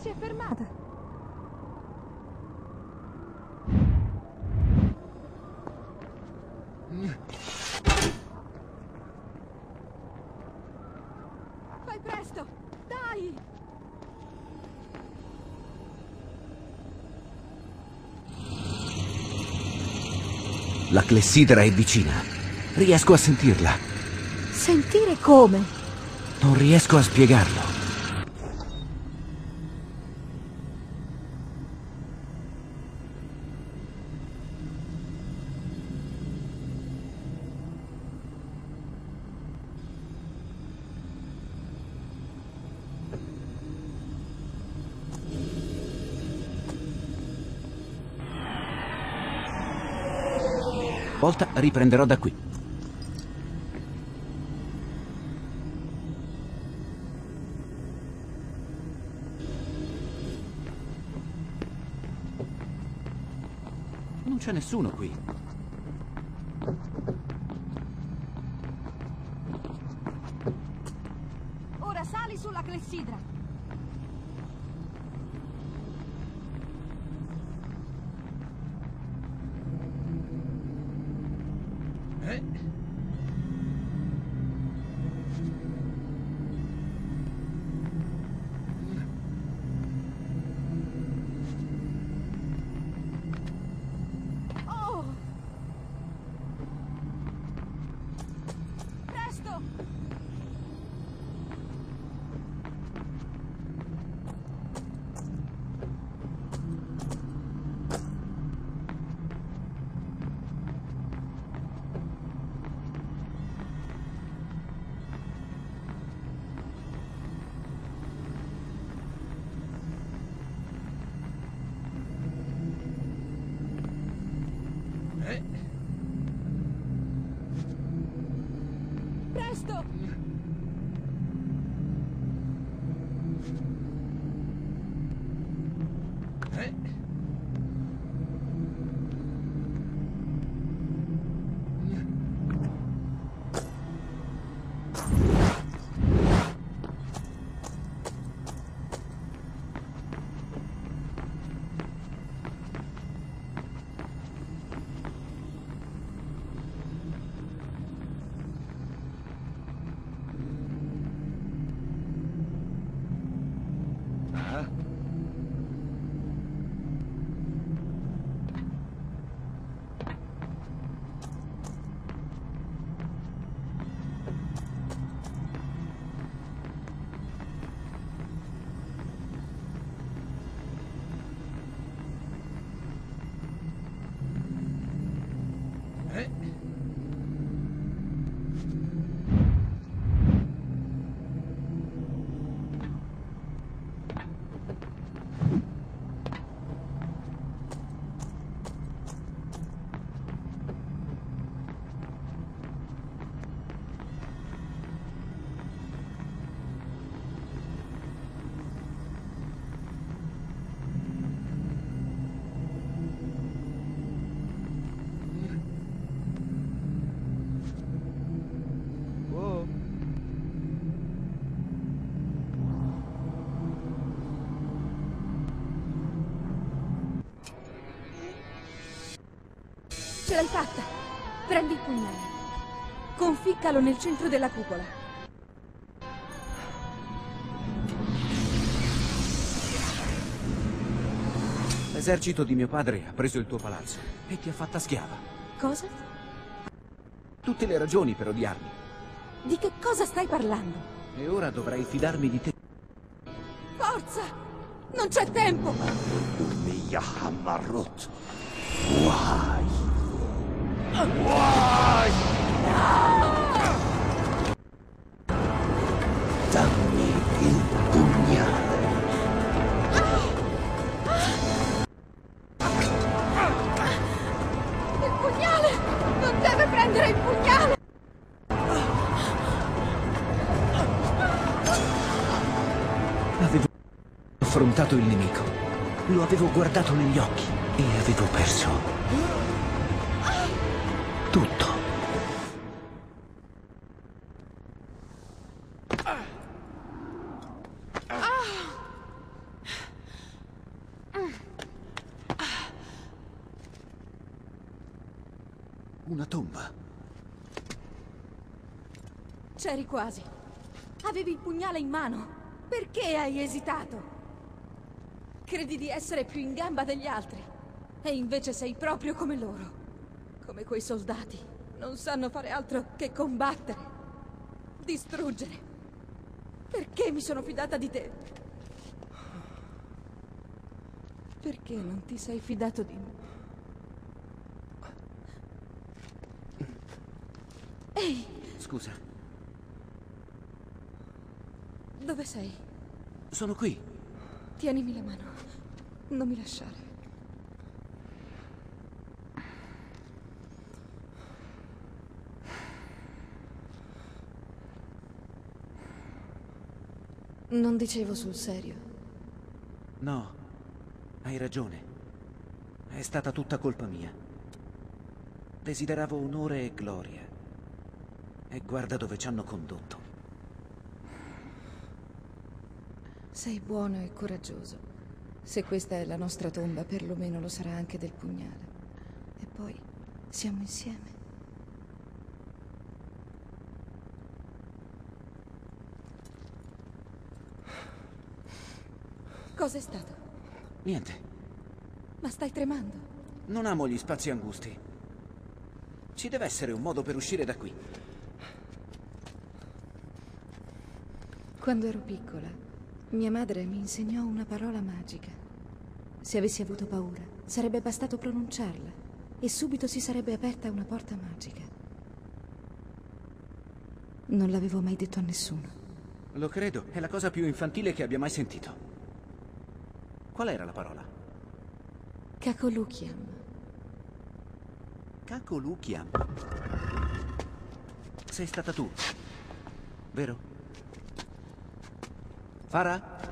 Si è fermata. Fai presto! Dai! La clessidra è vicina. Riesco a sentirla. Sentire come? Non riesco a spiegarlo. Volta riprenderò da qui. Non c'è nessuno qui. Ora sali sulla clessidra. Presto! Ce l'hai fatta! Prendi il pugnale. Conficcalo nel centro della cupola. L'esercito di mio padre ha preso il tuo palazzo e ti ha fatta schiava. Cosa? Tutte le ragioni per odiarmi. Di che cosa stai parlando? E ora dovrei fidarmi di te. Forza! Non c'è tempo! Mia Hammarut. Guai. Guai. Dammi il pugnale. Il pugnale! Non deve prendere il pugnale! Avevo affrontato il nemico. Lo avevo guardato negli occhi e avevo perso tutto. Una tomba. C'eri quasi. Avevi il pugnale in mano. Perché hai esitato? Credi di essere più in gamba degli altri. E invece sei proprio come loro. Come quei soldati. Non sanno fare altro che combattere. Distruggere. Perché mi sono fidata di te? Perché non ti sei fidato di me? Ehi, Scusa, dove sei? sono qui. Tienimi la mano. Non mi lasciare. Non dicevo sul serio. No, hai ragione. È stata tutta colpa mia. Desideravo onore e gloria. E guarda dove ci hanno condotto. Sei buono e coraggioso. Se questa è la nostra tomba, perlomeno lo sarà anche del pugnale. E poi siamo insieme. Cos'è stato? Niente, Ma stai tremando. non amo gli spazi angusti. Ci deve essere un modo per uscire da qui. Quando ero piccola, mia madre mi insegnò una parola magica. Se avessi avuto paura, sarebbe bastato pronunciarla e subito si sarebbe aperta una porta magica. Non l'avevo mai detto a nessuno. Lo credo, è la cosa più infantile che abbia mai sentito. Qual era la parola? Kakolukiam. Kakolukiam. Sei stata tu, vero? Farah?